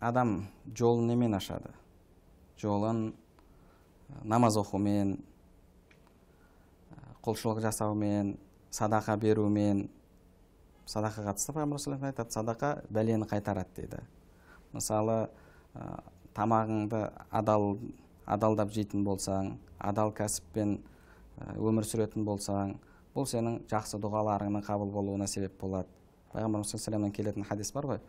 адам жолын немен ашады? Жолын намаз оқумен құлшылық жасаумен садақа берумен садақа қатысты пайғамбар айтады садақа бәлені қайтарады дейді. Мысалы ә, тамағыңды адал адалдап жейтін болсаң адал кәсіппен өмір сүретін болсаң бұл сенің жақсы дұғаларыңның қабыл болуына себеп болады. Пайғамбарымыз саллаллаху келетін хадис бар ғой.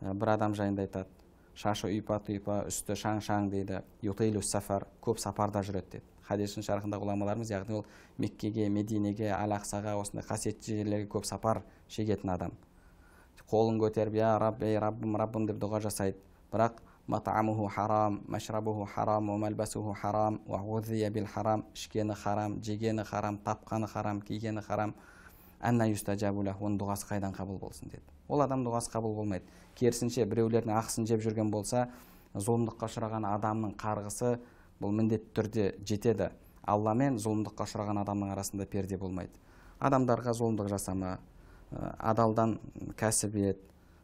Бір адам жайында айтады. Шашы ұйпа тұйпа үсті шаң шаң дейді. Ютилу сафар көп сапарда жүреді дейді. Хадистің шархында ғұламаларымыз яғни ол меккеге мединеге әл ақсаға осындай қасиетті жерлерге көп сапар шегетін адам. Қолын көтеріп я раб ей раббым раббым деп дұға жасайды. Бірақ матамуху харам машрабуху харам малбасуху харам бил харам ішкені харам жегені харам тапқаны харам кигені харам оның дұғасы қайдан қабыл болсын? деді. Ол адам дұғасы қабыл болмайды. Керісінше біреулердің ақысын жеп жүрген болса зұлымдыққа ұшыраған адамның қарғысы бұл міндетті түрде жетеді. Алла мен зұлымдыққа ұшыраған адамның арасында перде болмайды. Адамдарға зұлымдық жасама адалдан кәсіп ет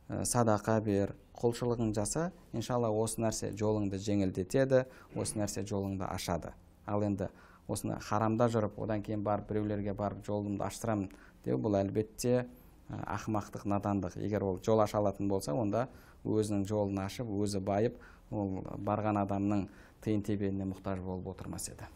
садақа бер құлшылығың жаса иншалла осы нәрсе жолыңды жеңілдетеді осы нәрсе жолыңды ашады. Ал енді осыны харамда жүріп одан кейін барып біреулерге барып жолымды аштырамын деу бұл әлбетте ақымақтық надандық. Егер ол жол аша алатын болса онда өзінің жолын ашып өзі байып ол барған адамның тиын тебеніне мұқтаж болып отырмас еді.